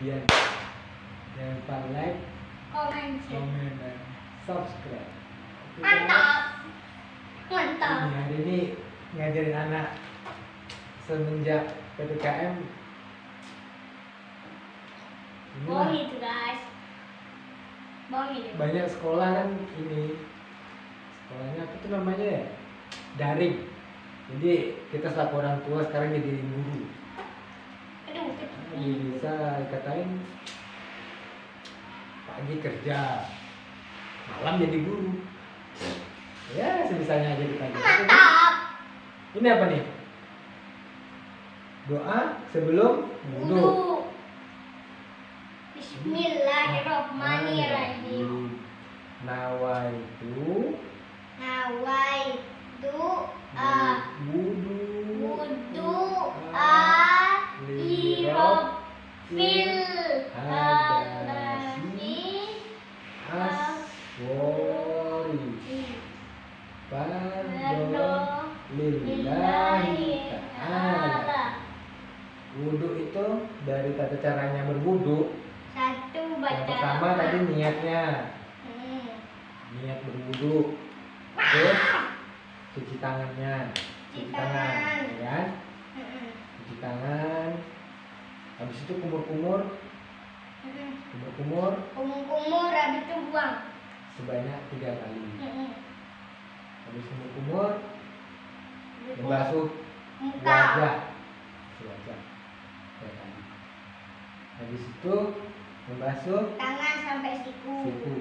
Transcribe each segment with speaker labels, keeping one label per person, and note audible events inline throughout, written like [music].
Speaker 1: Biar jangan lupa like,
Speaker 2: Komen
Speaker 1: komen, dan subscribe.
Speaker 2: Mantap. Mantap.
Speaker 1: Ini hari ini ngajarin anak semenjak ppkm.
Speaker 2: Bohong itu guys. Bohong itu.
Speaker 1: banyak sekolah kan ini sekolahnya apa tuh namanya ya daring. Jadi kita selaku orang tua sekarang jadi guru. Bisa dikatain pagi kerja, malam jadi guru. Ya sebisanya aja ditanya.
Speaker 2: Mantap.
Speaker 1: Ini apa nih? Doa sebelum wudhu.
Speaker 2: Bismillahirrahmanirrahim.
Speaker 1: Nawaitu
Speaker 2: Nawaitu a fil
Speaker 1: lillahi
Speaker 2: lillahi
Speaker 1: ta'ala
Speaker 2: ta'ala.
Speaker 1: Wudhu itu dari tata caranya berwudhu
Speaker 2: Satu
Speaker 1: Yang
Speaker 2: baca
Speaker 1: pertama tadi niatnya
Speaker 2: Hmm.
Speaker 1: Niat berwudhu Terus cuci tangannya Cuci
Speaker 2: Cuci
Speaker 1: tangan,
Speaker 2: tangan.
Speaker 1: ya kan?
Speaker 2: Hmm.
Speaker 1: Cuci tangan Habis itu kumur-kumur. Kumur-kumur.
Speaker 2: Kumur-kumur habis itu buang.
Speaker 1: sebanyak tiga kali.
Speaker 2: Hmm.
Speaker 1: Habis kumur-kumur Membasuh wajah. Wajah. Tiga kali. Habis itu Membasuh
Speaker 2: Tangan sampai siku.
Speaker 1: siku.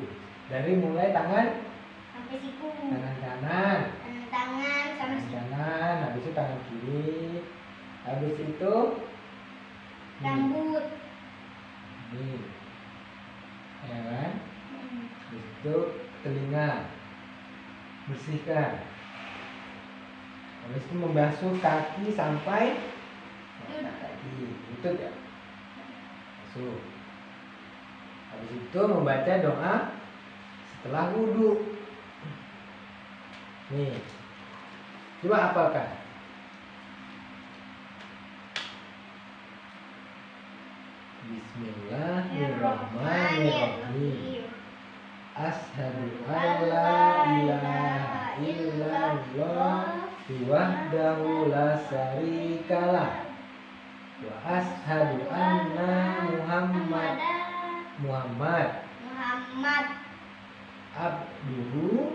Speaker 1: Dari mulai tangan
Speaker 2: Sampai siku.
Speaker 1: Tangan kanan
Speaker 2: Hmm, Tangan sampai
Speaker 1: tangan habis itu tangan kiri. Habis itu
Speaker 2: Rambut.
Speaker 1: nih ya kan?
Speaker 2: Hmm.
Speaker 1: itu telinga. Bersihkan. Habis itu membasuh kaki sampai mata kaki. Lutut ya? Basuh. Habis itu membaca doa setelah wudhu. Nih. Coba apalkan Bismillahirrahmanirrahim. Ashadu an la ilaha illallah Wahdahu la syarikalah Wa ashadu anna Muhammad. Muhammad.
Speaker 2: Muhammad.
Speaker 1: Abduhu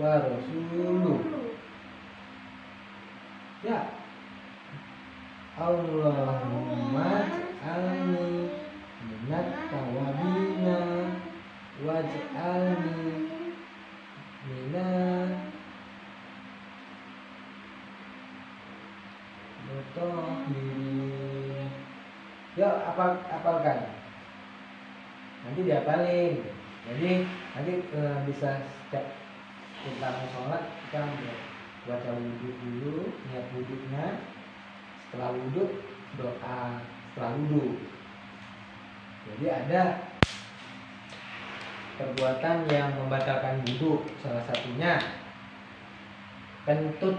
Speaker 1: wa rasuluh Ya. Allahumma alni minat tawabina waj'alni minat mutahhirin. Ya apa apalkan. Nanti diapalin. Jadi nanti eh, bisa setiap kita mau sholat kita baca wudhu dulu niat wudhunya. Setelah wudhu doa. Setelah wudhu jadi ada perbuatan yang membatalkan wudhu salah satunya kentut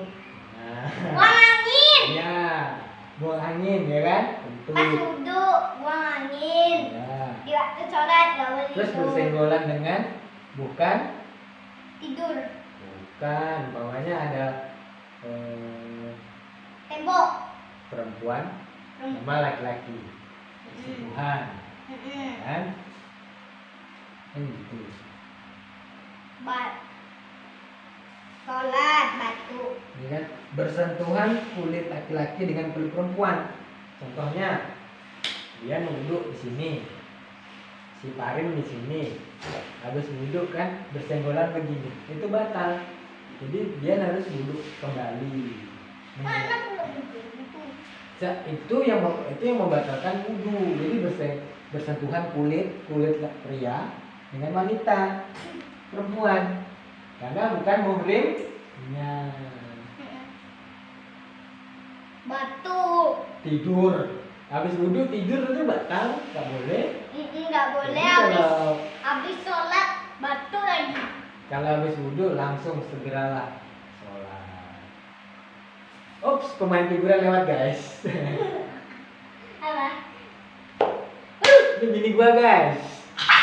Speaker 1: nah
Speaker 2: Buang angin.
Speaker 1: ya buang angin ya kan
Speaker 2: Pas
Speaker 1: kentut
Speaker 2: wudhu buang angin.
Speaker 1: ya
Speaker 2: Di waktu sholat gak boleh
Speaker 1: terus
Speaker 2: tidur.
Speaker 1: bersenggolan dengan bukan
Speaker 2: Tidur.
Speaker 1: bukan umpamanya ada eh,
Speaker 2: Tembok.
Speaker 1: perempuan
Speaker 2: Hmm.
Speaker 1: sama laki-laki Tuhan
Speaker 2: Hmm.
Speaker 1: Kan? Kan gitu.
Speaker 2: Bat. Sholat batu.
Speaker 1: kan? Bersentuhan kulit laki-laki dengan kulit perempuan. Contohnya dia nunduk di sini. Si parim di sini. Habis duduk kan bersenggolan begini. Itu batal. Jadi dia harus duduk kembali.
Speaker 2: Mana belum
Speaker 1: itu yang itu yang membatalkan wudhu. Jadi berse- bersentuhan kulit kulit pria dengan wanita perempuan. Karena bukan muhrimnya.
Speaker 2: Batu.
Speaker 1: tidur. Habis wudhu tidur itu batal. Nggak boleh.
Speaker 2: Nggak boleh.
Speaker 1: Jadi
Speaker 2: habis
Speaker 1: kalau
Speaker 2: habis sholat batu lagi.
Speaker 1: kalau habis wudhu langsung segeralah Ups, pemain figuran lewat guys. [laughs]
Speaker 2: Apa?
Speaker 1: Ini bini gua guys.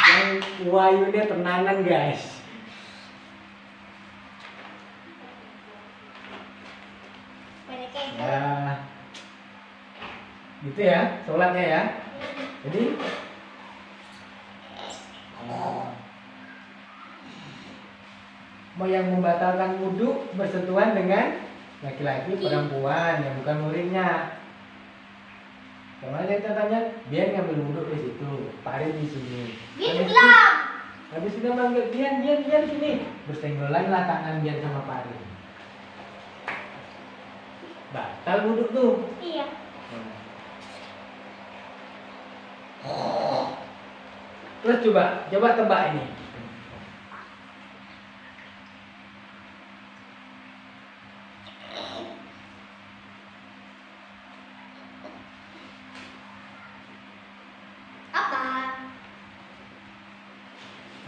Speaker 1: Yang wayunya tenanan guys. Ya. Gitu ya, sholatnya ya. Jadi mau yang membatalkan wudhu bersentuhan dengan laki-laki perempuan yang bukan muridnya. Kemarin kita tanya, biar ngambil wudhu di situ, Parin di sini. Itu-
Speaker 2: bilang.
Speaker 1: Habis kita manggil Bian, Bian, Bian sini. Bersenggolan lah tangan Bian sama Parin. Batal wudhu tuh.
Speaker 2: Iya.
Speaker 1: Terus coba, coba tebak ini.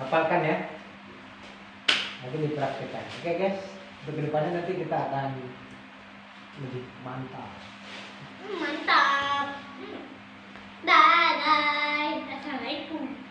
Speaker 1: hafalkan ya. Nanti dipraktikkan oke guys. Untuk ke depannya nanti kita akan lebih mantap.
Speaker 2: Hmm, mantap. Hmm. Bye bye assalamualaikum.